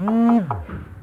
Mm-hmm.